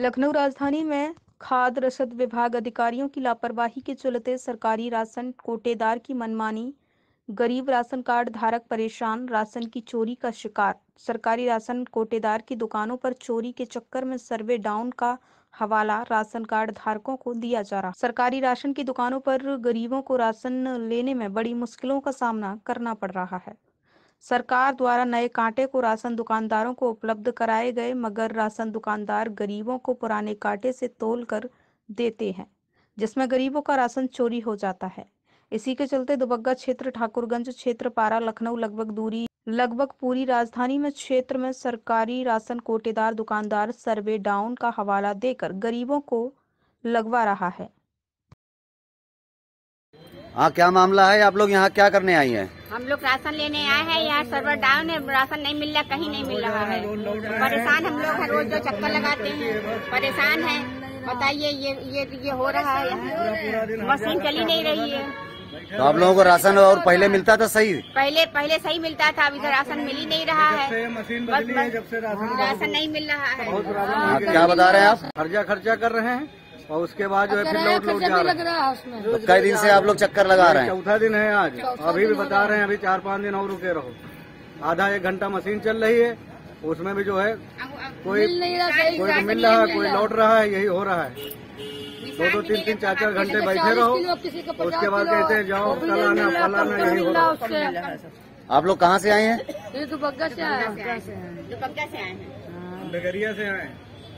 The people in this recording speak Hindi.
लखनऊ राजधानी में खाद रसद विभाग अधिकारियों की लापरवाही के चलते सरकारी राशन कोटेदार की मनमानी, गरीब राशन कार्ड धारक परेशान, राशन की चोरी का शिकार। सरकारी राशन कोटेदार की दुकानों पर चोरी के चक्कर में सर्वे डाउन का हवाला राशन कार्ड धारकों को दिया जा रहा। सरकारी राशन की दुकानों पर गरीबों को राशन लेने में बड़ी मुश्किलों का सामना करना पड़ रहा है। सरकार द्वारा नए कांटे को राशन दुकानदारों को उपलब्ध कराए गए, मगर राशन दुकानदार गरीबों को पुराने कांटे से तोल कर देते हैं, जिसमें गरीबों का राशन चोरी हो जाता है। इसी के चलते दुबग्गा क्षेत्र, ठाकुरगंज क्षेत्र, पारा, लखनऊ लगभग दूरी, लगभग पूरी राजधानी में क्षेत्र में सरकारी राशन कोटेदार दुकानदार सर्वे डाउन का हवाला देकर गरीबों को लगवा रहा है। हाँ क्या मामला है? आप लोग यहाँ क्या करने आई हैं? हम लोग राशन लेने आए हैं यहाँ सर्वर डाउन है राशन नहीं मिल रहा कहीं नहीं मिल रहा है। परेशान हम लोग हर रोज जो चक्कर लगाते हैं। परेशान है। बताइए ये ये ये हो रहा है मशीन चली नहीं रही है। तो आप लोगों को राशन और पहले मिलता था सही? पहले पहले सही मिलता था अब इधर राशन मिल ही नहीं रहा है। मशीन बदली है जब से राशन राशन नहीं मिल रहा है। हाँ, क्या बता रहे हैं आप? खर्चा खर्चा कर रहे हैं? और उसके बाद जो है फिर लौट लौट जा रहे हैं। तो कई दिन से आप लोग चक्कर लगा रहे हैं। चौथा दिन है आज। अभी भी बता रहे हैं अभी चार पाँच दिन और रुके रहो। आधा एक घंटा मशीन चल रही है उसमें भी जो है कोई कोई तो मिल रहा है कोई लौट रहा है यही हो रहा है। दो दो तीन तीन चार चार घंटे बैठे रहो। उसके बाद कहते हैं जाओ फलाना फलाना यही हो रहा है। आप लोग कहाँ से आए हैं? दुपग्गा से आए हैं। डगरिया से आए